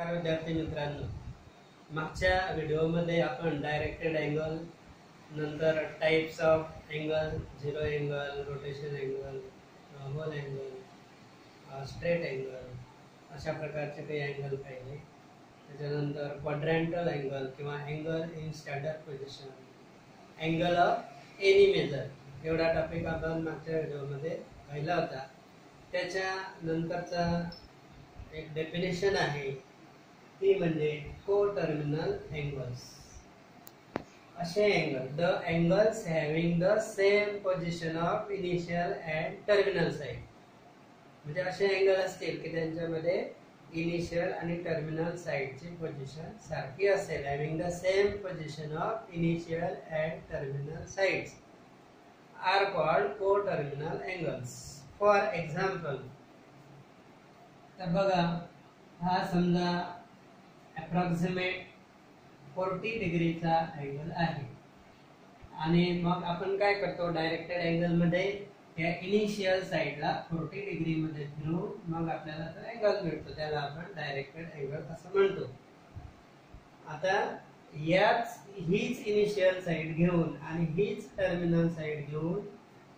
नमस्कार विद्यार्थी मित्रांनो. मागच्या व्हिडिओमध्ये आपण डायरेक्टेड अँगल नंतर types of angle zero angle rotation angle whole angle straight angle अशा प्रकारचे काही अँगल पाहिले. त्याच्यानंतर क्वाड्रँटल अँगल किंवा angle in standard position angle of any measure एवढा टॉपिक आपण मागच्या व्हिडिओमध्ये पाहिला होता. त्याच्या नंतरचा एक डेफिनेशन आहे. ती म्हणजे को टर्मिनल अँगल्स असे angle the angles having the same position of initial and terminal side म्हणजे असे अँगल असतील की त्यांच्यामध्ये इनिशियल आणि टर्मिनल साईडची पोझिशन सारखी असेल. Having the same position of initial and terminal sides are called coterminal angles for example तर बघा हा समजा अप्रॉक्सिमेट फोर्टी डिग्रीचा अँगल आहे. आणि मग आपण काय करतो डायरेक्टेड अँगलमध्ये त्या इनिशियल साईडला फोर्टी डिग्री मध्ये फिरून मग आपल्याला तो अँगल मिळतो. त्याला आपण डायरेक्टेड अँगल असं म्हणतो. आता याच हीच इनिशियल साईड घेऊन आणि हीच टर्मिनल साईड घेऊन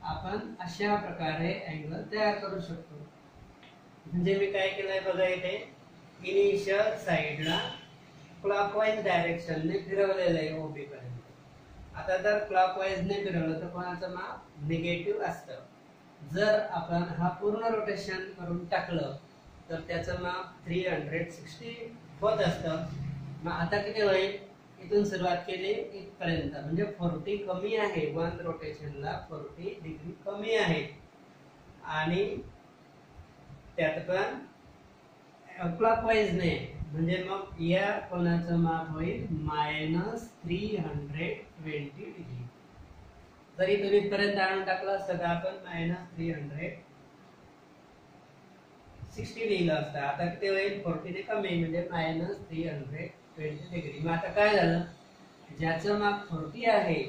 आपण अशा प्रकारे अँगल तयार करू शकतो. म्हणजे मी काय केलंय बघा इथे? इनिशियल साईडला क्लॉकवाईज डायरेक्शनने फिरवलेलं आहे ओबी पर्यंत. आता जर क्लॉकवाईजने फिरवलं तर कोणाचं माप? निगेटिव्ह असतं. जर आपण हा पूर्ण रोटेशन करून टाकलं तर त्याचं माप थ्री हंड्रेड सिक्स्टी होत असतं. मग आता किती होईल? इथून सुरुवात केली इथपर्यंत. म्हणजे फोर्टी कमी आहे. वन रोटेशनला फोर्टी डिग्री कमी आहे. आणि त्यात पण क्लॉकवाईज नाही म्हणजे मग या कोणाचं माप होईल minus three hundred twenty degree जरी तुम्ही पर्यंत आणून टाकलं असतं तर आपण मायनस थ्री हंड्रेड सिक्स्टी लिहिलं असतं. आता किती होईल फोर्टीने कमी म्हणजे minus three hundred twenty degree मग आता काय झालं? ज्याचं माप फोर्टी आहे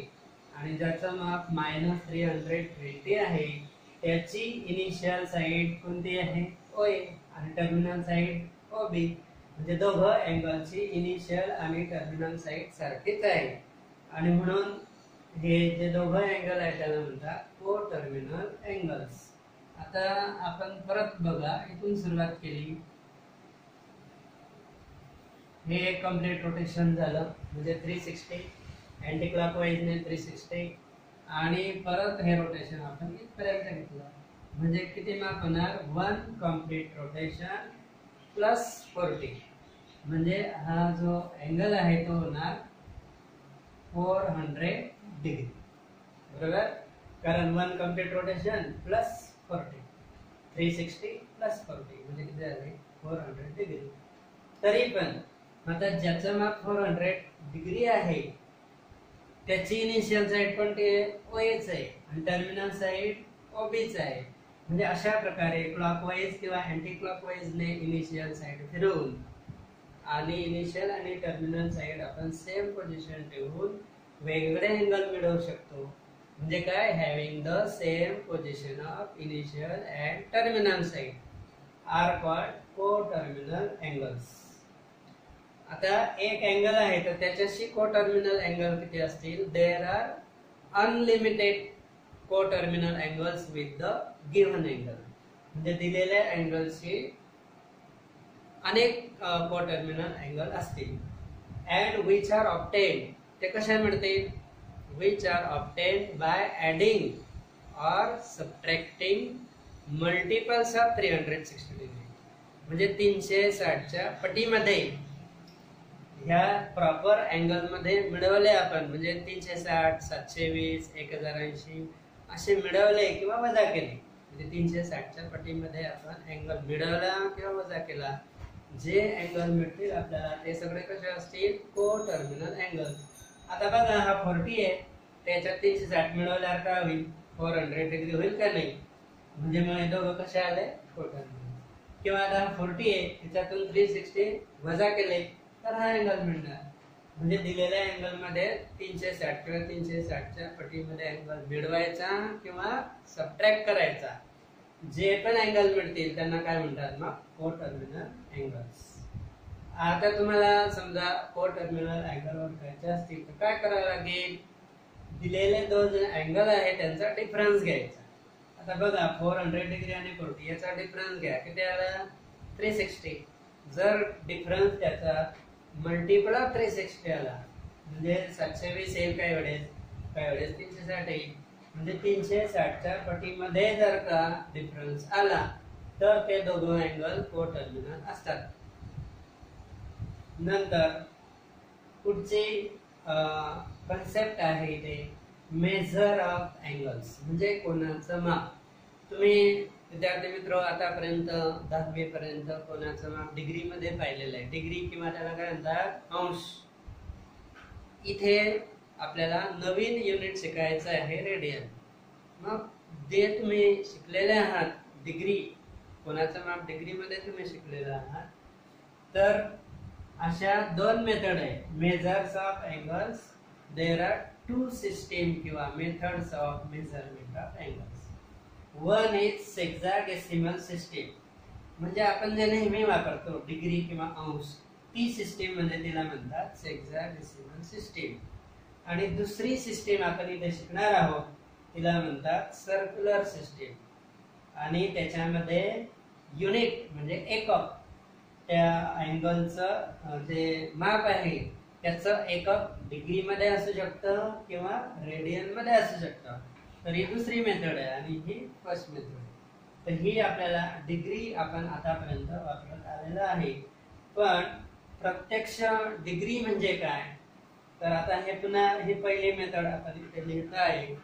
आणि ज्याचं माप मायनस थ्री हंड्रेड ट्वेंटी आहे त्याची इनिशियल साईड कोणती आहे? ओ आणि टर्मिनल साईड ओ बी म्हणजे दोघं अँगलची इनिशियल आणि टर्मिनल साईड सारखीच आहे. आणि म्हणून हे जे दोघं अँगल आहे त्याला म्हणतात को टर्मिनल अँगल्स आता आपण परत बघा इथून सुरुवात केली. हे कंप्लीट रोटेशन झालं म्हणजे थ्री सिक्स्टी अँटी क्लॉकवाईजने थ्री सिक्स्टी आणि परत हे रोटेशन आपण इथपर्यंत घेतलं. म्हणजे किती माप होणार? One complete rotation plus forty म्हणजे हा जो अँगल आहे तो होणार फोर हंड्रेड डिग्री बरोबर? कारण one complete rotation plus forty three sixty plus forty म्हणजे किती झाले? फोर हंड्रेड डिग्री तरी पण आता ज्याचं माप फोर हंड्रेड डिग्री आहे त्याची इनिशियल साईड पण ते ओएच आहे आणि टर्मिनल साईड ओबीच आहे. म्हणजे अशा प्रकारे क्लॉकवाईज किंवा अँटी क्लॉकवाईजने इनिशियल साईड फिरवून आणि इनिशियल आणि टर्मिनल साईड आपण सेम पोझिशन ठेवून वेगवेगळे अँगल मिळवू शकतो. म्हणजे काय? Having the same position of initial and terminal side are called coterminal angles आता एक अँगल आहे तर त्याच्याशी को टर्मिनल अँगल किती असतील? There are unlimited coterminal angles with the given angle म्हणजे दिलेल्या अँगलशी अनेक कोटर्मिनल अँगल असतील. अँड विच आर ऑप्टेन ते कशा मिळतील which are obtain by adding or subtracting multiples of three hundred sixty degree म्हणजे तीनशे साठच्या पटीमध्ये ह्या प्रॉपर अँगलमध्ये मिळवले आपण. म्हणजे तीनशे साठ सातशे वीस एक हजार ऐंशी असे मिळवले किंवा वजा केले. म्हणजे तीनशे साठच्या पटीमध्ये आपण अँगल मिळवला किंवा वजा केला. जे अँगल मिळतील आपल्याला ते सगळे कसे असतील? को टर्मिनल अँगल आता बघा हा फोर्टी आहे. त्याच्यात तीनशे साठ मिळवल्यावर काय होईल? फोर हंड्रेड डिग्री होईल का नाही? म्हणजे मग हे दोघं कसे आले? को टर्मिनल किंवा आता फोर्टी आहे त्याच्यातून थ्री सिक्स्टी वजा केले तर हा अँगल मिळणार. म्हणजे दिलेल्या अँगलमध्ये तीनशे साठ किंवा तीनशे साठच्या पटीमध्ये अँगल मिळवायचा किंवा सबट्रॅक्ट करायचा. जे पण अँगल मिळतील त्यांना काय म्हणतात मग? को टर्मिनल अँगल्स आता तुम्हाला समजा को टर्मिनल अँगल ओळखायचे असतील तर काय करावं लागेल? दिलेले दोन अँगल आहे त्यांचा डिफरन्स घ्यायचा. आता बघा फोर हंड्रेड डिग्री आणि फोर्टी याचा डिफरन्स घ्या. किती आला? थ्री सिक्स्टी जर डिफरन्स त्याचा मल्टिपल ऑफ थ्री सिक्स्टी आला. म्हणजे सातशे वीस येईल काय वेळेस काय वेळेस तीनशे साठ येईल म्हणजे तीनशे साठच्या पटीमध्ये जर का डिफरन्स आला तर ते दोघं अँगल को टर्मिनल असतात. नंतर पुढची कन्सेप्ट आहे ते मेजर ऑफ अँगल्स म्हणजे कोणाचं माप. तुम्ही विद्यार्थी मित्र आतापर्यंत दहावी पर्यंत कोणाचं माप डिग्री मध्ये पाहिलेलं आहे? डिग्री किंवा त्याला काय म्हणतात? अंश. इथे आपल्याला नवीन युनिट शिकायचं आहे रेडियन मग जे तुम्ही शिकलेले आहात डिग्री कोणाचं माप डिग्री मध्ये तुम्ही शिकलेले आहात. तर अशा दोन मेथड आहे. Measures of angles there are two system किंवा methods of measurement of angles one is sexagesimal system म्हणजे आपण जे नेहमी वापरतो डिग्री किंवा अंश ती सिस्टीम म्हणजे तिला म्हणतात सेक्झागेसिमल सिस्टीम आणि दुसरी सिस्टीम आपण इथे शिकणार आहोत तिला म्हणतात सर्क्युलर सिस्टीम आणि त्याच्यामध्ये युनिट म्हणजे एकक. त्या अँगलचं जे माप आहे त्याचं एकक डिग्रीमध्ये असू शकतं किंवा रेडियनमध्ये असू शकतं. तर ही दुसरी मेथड आहे आणि ही फर्स्ट मेथड आहे. तर ही आपल्याला डिग्री आपण आतापर्यंत वापरत आलेलं आहे. पण प्रत्यक्ष डिग्री म्हणजे काय? तर आता हे पुन्हा हे पहिली मेथड आपण इथे लिहित आहे.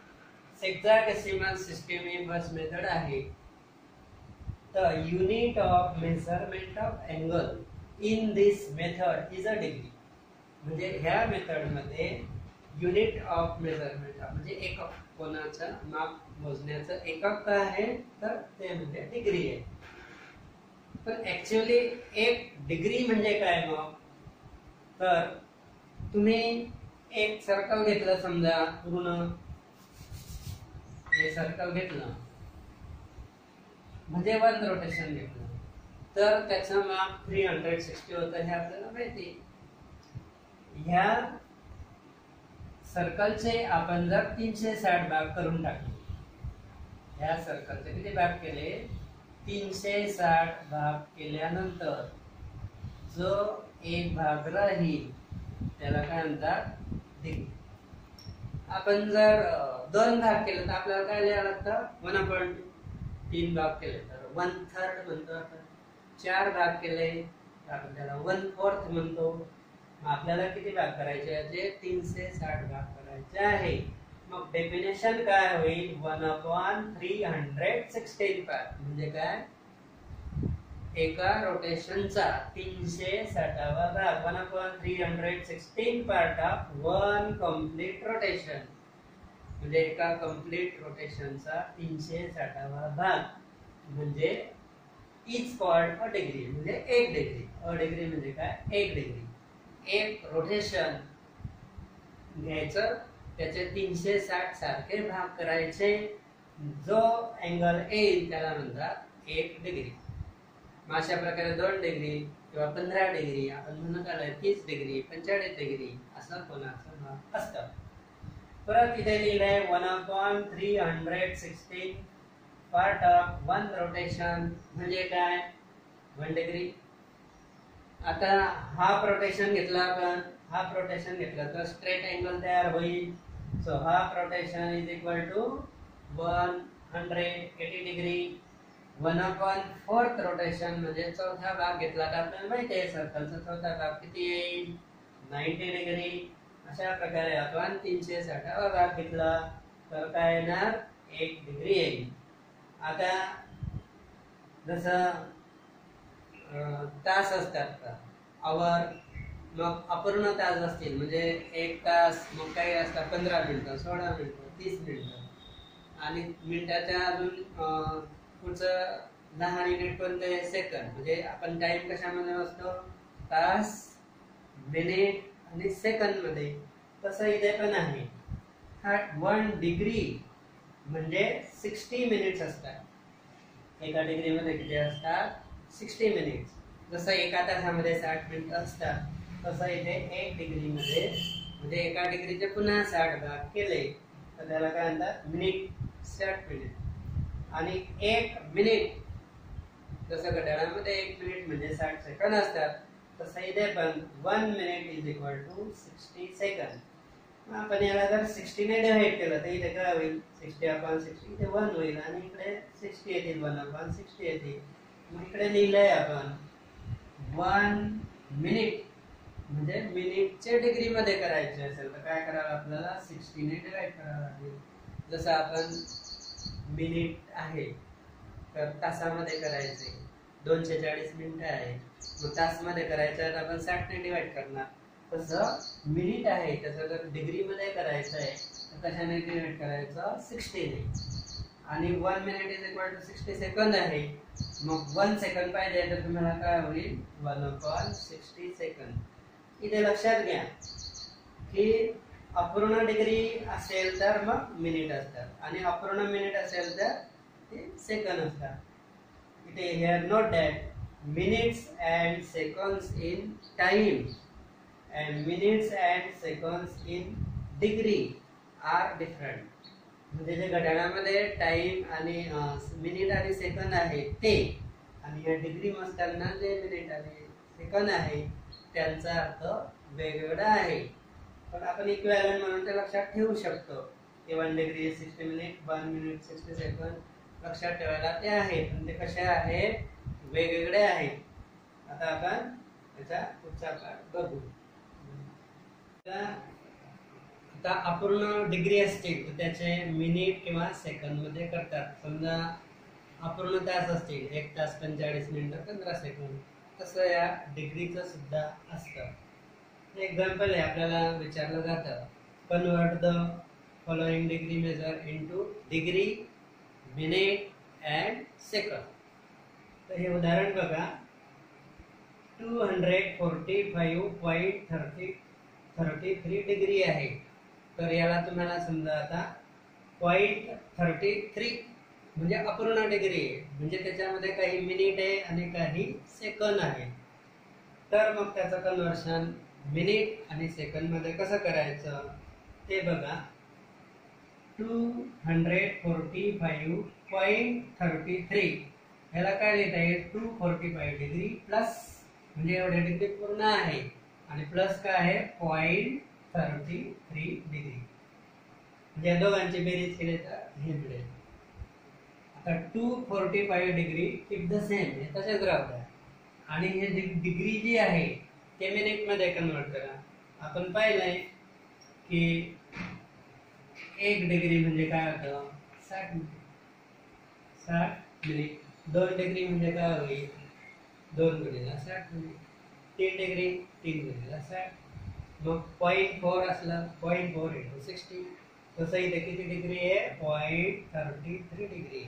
सेक्झाडेसिमल सिस्टीम ही फर्स्ट मेथड आहे. तर unit of measurement of angle in this method is a degree म्हणजे ह्या मेथडमध्ये युनिट ऑफ मेजरमेंट. म्हणजे एकक कोणाचं? माप मोजण्याचं एकक काय आहे तर ते म्हणजे डिग्री आहे. पण ऍक्च्युअली एक डिग्री म्हणजे काय मग तर तुम्ही एक सर्कल घेतलं समजा पूर्ण. हे सर्कल घेतलं. म्हणजे वन रोटेशन घेतलं. तर त्याचं माप थ्री हंड्रेड सिक्स्टी होतं हे आपल्याला माहिती. ह्या सर्कलचे आपण जर तीनशे साठ भाग करून टाकले. ह्या सर्कलचे किती भाग केले? तीनशे साठ भाग केल्यानंतर जो एक भाग राहील त्याला काय म्हणतात? डिग्री आपण जर दोन भाग केले तर आपल्याला काय लिहावं लागतं? वन अपॉइंट तीन भाग केले तर वन थर्ड म्हणतो आपण. चार भाग केले तर आपण त्याला वन फोर्थ म्हणतो. आपल्याला किती भाग करायचे याचे तीनशे साठ भाग करायचे आहे. मग डेफिनेशन काय होईल? One upon three hundred sixteen part म्हणजे काय? एका रोटेशनचा तीनशे साठावा भाग. One upon three hundred sixteen part of one complete rotation म्हणजे एका कंप्लीट रोटेशनचा तीनशे साठावा भाग. म्हणजे इज पॉइंट अ डिग्री म्हणजे एक डिग्री अ डिग्री म्हणजे काय? एक डिग्री एक रोटेशन घ्यायचं. त्याचे तीनशे साठ सारखे भाग करायचे. जो अँगल येईल त्याला म्हणतात एक डिग्री अशा प्रकारे दोन डिग्री किंवा पंधरा डिग्री आपण म्हणत आलोय तीस डिग्री पंचेचाळीस डिग्री असं कोणाचं भाग असतं. परत इथे लिहिलंय one upon three hundred sixteen part of one rotation म्हणजे काय? वन डिग्री आता हा प्रोटेक्शन घेतला आपण हा प्रोटेक्शन घेतलं तर स्ट्रेट अँगल तयार होईल. So half protection is equal to one hundred eighty degree one upon fourth rotation म्हणजे चौथा भाग घेतला तर आपल्याला माहिती आहे सर्कलचा चौथा भाग किती येईल? नाईन्टी डिग्री अशा प्रकारे आपण तीनशे साठावा भाग घेतला तर काय येणार? एक डिग्री येईल. आता जसं तास असतात आवर मग अपूर्ण तास असतील. म्हणजे एक तास मग काही असतात पंधरा मिनिटं सोळा मिनिटं तीस मिनिटं. आणि मिनटाच्या अजून पुढचं दहा मिनिट सेकंद म्हणजे आपण टाईम कशामध्ये असतो तास मिनिट आणि सेकंदमध्ये तसं इथे पण आहे. हा वन डिग्री म्हणजे सिक्स्टी मिनिट्स असतात. एका डिग्रीमध्ये किती असतात? Sixty minutes. जसं एका तासामध्ये साठ मिनिट असतात तसं इथे एक डिग्रीमध्ये म्हणजे एका डिग्रीचे पुन्हा साठ भाग केले तर त्याला काय म्हणतात? मिनिट साठ मिनिट. आणि एक मिनिट जसं घड्याळामध्ये एक मिनिट म्हणजे साठ सेकंद असतात तसं इथे पण one minute is equal to sixty second आपण याला जर सिक्स्टीने डिवाइड केलं तर इथे काय होईल? सिक्स्टी अपॉन सिक्स्टी इथे वन होईल. आणि इकडे सिक्स्टी येतील वन अपॉन सिक्स्टी येतील. मग इकडे लिहिलंय आपण. वन मिनिट म्हणजे मिनिटचे डिग्री मध्ये करायचे असेल तर काय करावं आपल्याला? सिक्स्टीने डिवाइड करावं लागेल. जसं आपण मिनिट आहे तर तासामध्ये करायचे. दोनशे चाळीस मिनिटं आहे. मग तासमध्ये करायचं तर आपण साठने डिवाइड करणार. तसं मिनिट आहे त्याचं जर डिग्री मध्ये करायचं आहे तर कशाने डिवाइड करायचं? सिक्स्टीने आणि one minute is equal to sixty second आहे. मग वन सेकंद पाहिजे तर तुम्हाला काय होईल? वन अपॉन सिक्स्टी सेकंद इथे लक्षात घ्या की अपूर्ण डिग्री असेल तर मग मिनिट असतात. आणि अपूर्ण मिनिट असेल तर ते सेकंद असतात. इथे here note that minutes and seconds in time and minutes and seconds in degree are different. म्हणजे जे घड्याळामध्ये टाइम आणि मिनिट आणि सेकंद आहे ते आणि या डिग्री मोजताना जे मिनिट आणि सेकंद आहे त्यांचा अर्थ वेगवेगळा आहे. पण आपण इक्वॅलंट म्हणून ते लक्षात ठेवू शकतो. की one degree sixty minute one minute sixty second लक्षात ठेवायला ते आहेत पण ते कसे आहेत वेगवेगळे आहेत आता आपण त्याचा पुढचा पाठ बघू. आता अपूर्ण डिग्री असतील तर त्याचे मिनिट किंवा सेकंदमध्ये करतात. समजा अपूर्ण तास असतील एक तास पंचेचाळीस मिनिटं पंधरा सेकंद तसं या डिग्रीचं सुद्धा असतं. एक्झाम्पल आहे आपल्याला विचारलं जातं. Convert the following degree measure into degree minute and second तर हे उदाहरण बघा. Two hundred forty five point thirty thirty three degree आहे. तर याला तुम्हाला समजा आता पॉईंट थर्टी थ्री म्हणजे अपूर्ण डिग्री आहे. म्हणजे त्याच्यामध्ये काही मिनिट आहे आणि काही सेकंद आहे. तर मग त्याचं कन्वर्शन मिनिट आणि सेकंदमध्ये कसं करायचं? ते बघा. Two hundred forty five point thirty three ह्याला काय लिहिता येईल? Two forty five degree plus म्हणजे एवढे डिग्री पूर्ण आहे. आणि प्लस काय आहे? पॉईंट थर्टी थ्री डिग्री म्हणजे दोघांची बेरीज केली तर हे मिळेल. आता two forty five degree if the same हे तसेच राहत आहे. आणि हे डिग्री जी आहे ते मिनिटमध्ये कन्वर्ट करा. आपण पाहिलंय की एक डिग्री म्हणजे काय होतं? साठ मिनिट साठ मिनिट दोन डिग्री म्हणजे काय होईल? दोन गुणीला साठ मिनिट तीन डिग्री तीन गुणीला साठ. मग पॉईंट फोर असला पॉईंट फोर इंटू सिक्स्टी तसं इथे किती डिग्री आहे? पॉईंट थर्टी थ्री डिग्री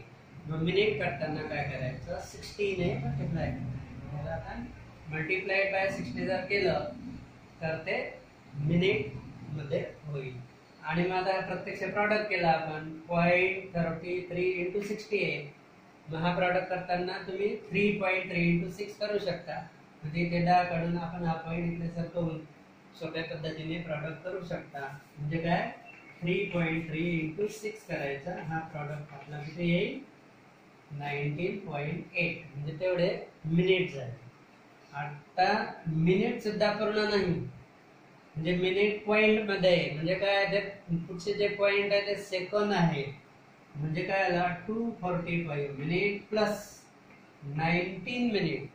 मग मिनिट करताना काय करायचं? सिक्स्टीने मल्टिप्लाय करायचं आता मल्टिप्लाइड बाय सिक्स्टी जर केलं तर ते मिनिटमध्ये होईल. आणि मग आता प्रत्यक्ष प्रॉडक्ट केला आपण. Point thirty three into sixty आहे. मग हा प्रॉडक्ट करताना तुम्ही three point three into six करू शकता. म्हणजे इथे दहा काढून आपण हा पॉईंट इथे सरकवून सोप्या पद्धतीने प्रॉडक्ट करू शकता. म्हणजे काय? Three point three into six करायचा हा प्रॉडक्ट आपला किती येईल? नाईन्टीन पॉईंट एट म्हणजे तेवढे मिनिट झाले आता मिनिट सुद्धा पूर्ण नाही. म्हणजे मिनिट पॉइंटमध्ये म्हणजे काय ते पुढचे जे पॉइंट आहे ते सेकंद आहे. म्हणजे काय आला? Two forty five minute plus nineteen minute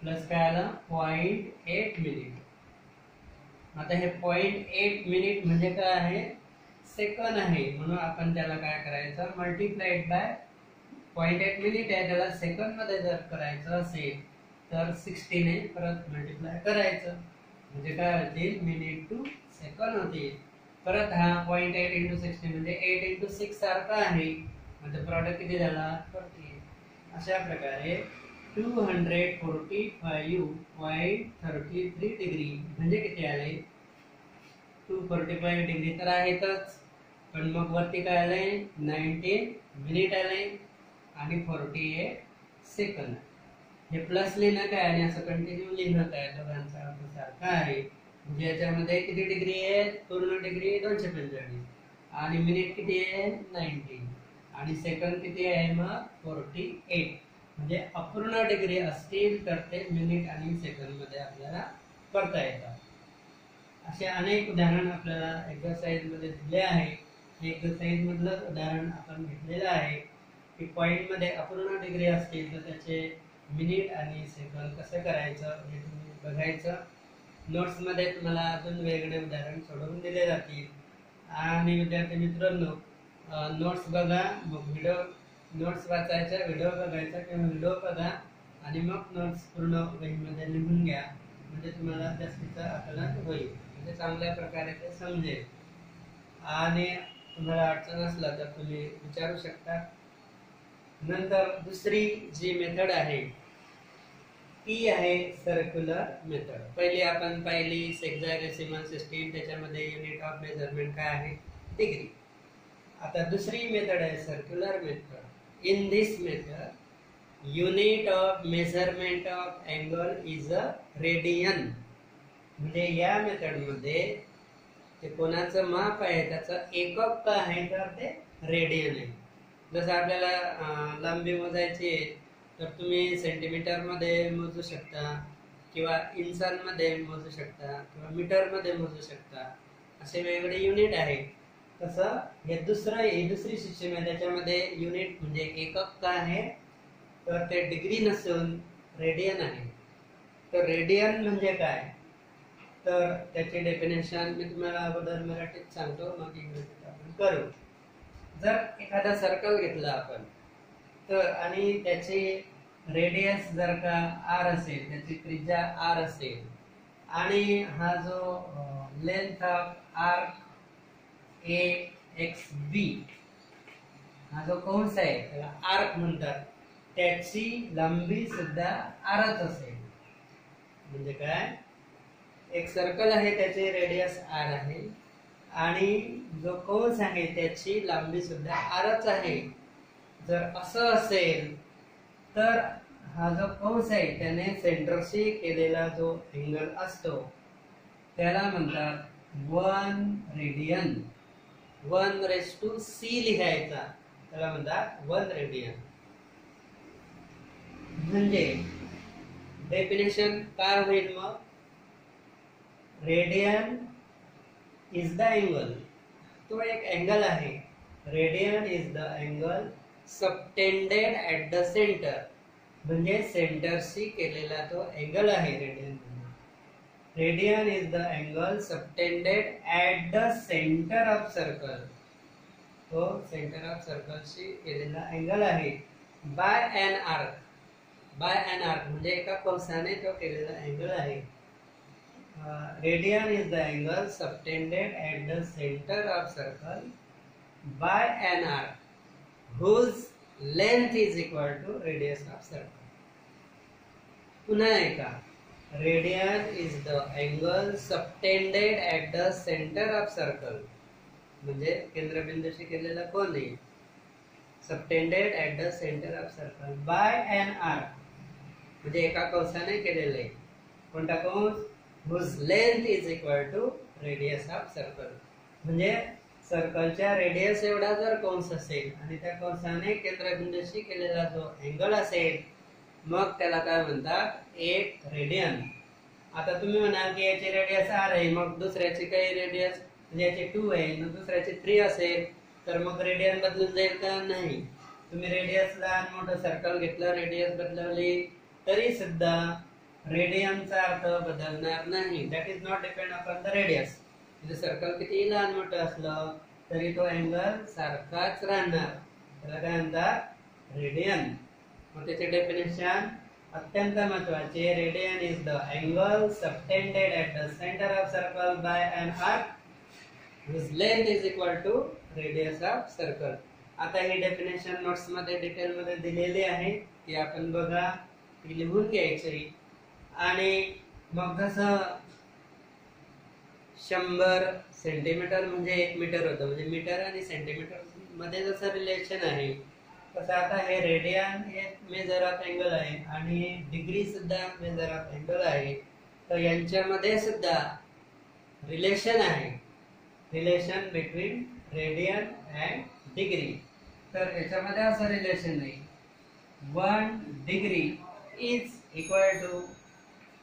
plus काय आलं? पॉइंट एट मिनिट आता हे पॉईंट एट मिनिट म्हणजे काय आहे? सेकंद आहे. म्हणून आपण त्याला काय करायचं? Multiplied by point eight minute आहे. त्याला सेकंडमध्ये जर करायचं असेल तर सिक्स्टीने परत मल्टिप्लाय करायचं. म्हणजे काय होतील? मिनिट टू सेकंद होतील. परत हा पॉईंट एट इंटू सिक्स्टी म्हणजे एट इंटू सिक्स सारखा आहे. म्हणजे प्रॉडक्ट किती झाला? फोर्टी अशा प्रकारे two hundred forty five thirty three degree म्हणजे किती आले? टू फोर्टी फाईव्ह डिग्री तर आहेतच. पण मग वरती काय आलंय? नाईन्टीन मिनिट आलंय. आणि फोर्टी एट सेकंद हे प्लस लिहिणं काय आणि असं कंटिन्यू लिहिणं काय? दोघांचा अर्थ सारखा आहे. म्हणजे याच्यामध्ये किती डिग्री आहे? पूर्ण डिग्री दोनशे पंचेचाळीस आणि मिनिट किती आहे? नाईन्टीन आणि सेकंड किती आहे? मग फोर्टी एट म्हणजे अपूर्ण डिग्री असतील तर ते मिनिट आणि सेकंदमध्ये आपल्याला करता येतात. असे अनेक उदाहरण आपल्याला एक्झरसाइजमध्ये दिले आहे. एक्झरसाइज मधलं उदाहरण आपण घेतलेलं आहे. की पॉईंटमध्ये अपूर्ण डिग्री असतील तर त्याचे मिनिट आणि सेकंद कसं करायचं हे तुम्ही बघायचं. नोट्समध्ये तुम्हाला अजून वेगळे उदाहरण सोडवून दिले जातील. आणि विद्यार्थी मित्रांनो नोट्स बघा मग व्हिडिओ नोट्स वाचायच्या व्हिडिओ बघायचा किंवा व्हिडिओ बघा आणि मग नोट्स पूर्ण वहीमध्ये लिहून घ्या. म्हणजे तुम्हाला जास्तीचं आकलन होईल. म्हणजे चांगल्या प्रकारे ते समजेल. आणि तुम्हाला अडचण असला तर तुम्ही विचारू शकता. नंतर दुसरी जी मेथड आहे ती आहे सर्क्युलर मेथड पहिली आपण पाहिली सेक्झायरेसिमल सिस्टीम त्याच्यामध्ये युनिट ऑफ मेजरमेंट काय आहे? डिग्री आता दुसरी मेथड आहे circular method in this method unit of measurement of angle is a radian म्हणजे या मेथडमध्ये ते कोणाचं माप आहे त्याचं एकक काय आहे तर ते रेडियन आहे. जसं आपल्याला लांबी मोजायची आहे तर तुम्ही सेंटीमीटरमध्ये मोजू शकता किंवा इंचांमध्ये मोजू शकता किंवा मीटरमध्ये मोजू शकता. असे वेगवेगळे युनिट आहे तसं हे दुसरं ही दुसरी सिस्टीम आहे. त्याच्यामध्ये युनिट म्हणजे एकक काय आहे? तर ते डिग्री नसून रेडियन आहे. तर रेडियन म्हणजे काय? तर त्याचे डेफिनेशन मी तुम्हाला अगोदर मराठीत सांगतो मग इंग्रजीत आपण करू. जर एखादा सर्कल घेतला आपण तर आणि त्याची रेडियस जर का आर असेल त्याची त्रिज्या आर असेल आणि हा जो length of arc A X B हा जो कंस आहे त्याला आर्क म्हणतात. त्याची लांबी सुद्धा आरच असेल. म्हणजे काय? एक सर्कल आहे त्याचे रेडियस आर आहे. आणि जो कंस आहे त्याची लांबी सुद्धा आरच आहे. जर असं असेल तर हा जो कंस आहे त्याने सेंटरशी केलेला जो अँगल असतो त्याला म्हणतात one radian one raise to C लिहायचा. त्याला म्हणतात वन रेडियन. म्हणजे डेफिनेशन काय होईल मग? रेडियन इज द अँगल तो एक अँगल आहे. Radian is the angle subtended at the centre म्हणजे सेंटरशी केलेला तो अँगल आहे radian. Radian is the angle subtended at the centre of circle तो सेंटर ऑफ सर्कलशी केलेला अँगल आहे. By an arc by an arc म्हणजे एका कंसाने तो केलेला अँगल आहे. Radian is the angle subtended at the centre of circle by an arc whose length is equal to radius of circle पुन्हा एका radian is the angle subtended at the centre of circle म्हणजे केंद्रबिंदूशी केलेला कोण? आहे subtended at the centre of circle by an arc म्हणजे एका कंसाने केलेलं. आहे कोणता कंस? Whose length is equal to radius of circle म्हणजे सर्कलच्या रेडियस एवढा जर कंस असेल आणि त्या कंसाने केंद्रबिंदूशी केलेला जो अँगल असेल मग त्याला काय म्हणतात? एक रेडियन आता तुम्ही म्हणाल की याची रेडियस आर आहे मग दुसऱ्याची काही रेडियस म्हणजे याची टू आहे मग दुसऱ्याची थ्री असेल तर मग रेडियन बदलून जाईल का? नाही. तुम्ही रेडियस लहान मोठं सर्कल घेतलं रेडियस बदलवली तरी सुद्धा रेडियनचा अर्थ बदलणार नाही. That is not depend upon the radius म्हणजे सर्कल किती लहान मोठं असलं तरी तो अँगल सारखाच राहणार. त्याला काय म्हणतात? रेडियन मग त्याचे डेफिनेशन अत्यंत महत्त्वाचे. Radian is the angle subtended at the centre of circle by and arc whose length is equal to radius of circle आता ही डेफिनेशन नोट्समध्ये डिटेल मध्ये दिलेली आहे ती आपण बघा ती लिहून घ्यायची. आणि मग जसं शंभर सेंटीमीटर म्हणजे एक मीटर होतं. म्हणजे मीटर आणि सेंटीमीटरमध्ये जसं रिलेशन आहे कसं आता हे रेडियन हे मेजर ऑफ अँगल आहे आणि डिग्री सुद्धा मेजर ऑफ अँगल आहे तर यांच्यामध्ये सुद्धा रिलेशन आहे. Relation between radian and degree तर याच्यामध्ये असं रिलेशन आहे one degree is equal to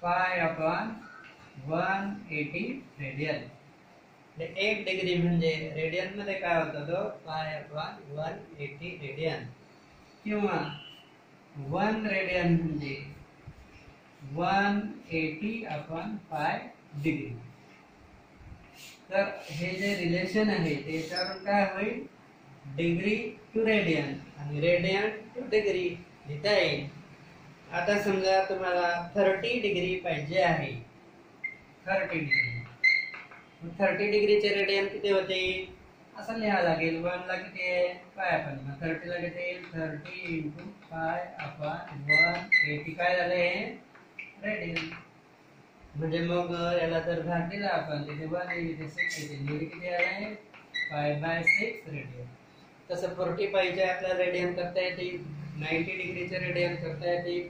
pi upon one eighty radian म्हणजे एक डिग्री म्हणजे रेडियनमध्ये काय होतं तो? Pi upon one eighty radian किंवा वन रेडियन म्हणजे one eighty upon pi degree तर हे जे रिलेशन आहे त्याच्यावरून काय होईल? डिग्री टू रेडियन आणि रेडियन टू डिग्री लिहिता येईल. आता समजा तुम्हाला थर्टी डिग्री पाहिजे आहे. थर्टी डिग्री थर्टी डिग्रीचे रेडियन किती होते? असं लिहावं लागेल. वन ला किती आहे? काय आपण. मग थर्टी ला किती येईल? Thirty into pi upon one. Eighty काय झालं हे? रेडियन. म्हणजे मग याला जर भाग दिला आपण. तिथे वन येईल इथे सिक्स येते म्हणजे किती आलाय फाय बाय सिक्स रेडियन. तसं फोर्टी पाहिजे आपल्याला रेडियन करता येतील. नाईन्टी डिग्रीचे रेडियन करता येतील.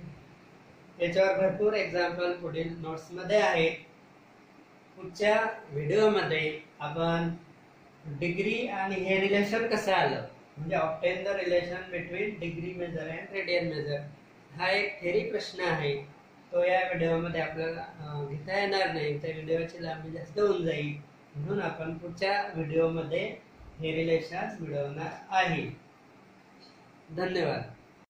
याच्यावर भरपूर एक्झाम्पल पुढील नोट्समध्ये आहेत. पुढच्या व्हिडिओमध्ये आपण डिग्री आणि हे रिलेशन कसं आलं? म्हणजे obtain the relation between degree measure and radian measure हा एक थेरी प्रश्न आहे. तो या व्हिडिओमध्ये आपल्याला घेता येणार नाही. त्या व्हिडिओची लांबी जास्त होऊन जाईल. म्हणून आपण पुढच्या व्हिडिओमध्ये हे रिलेशन मिळवणार आहे. धन्यवाद.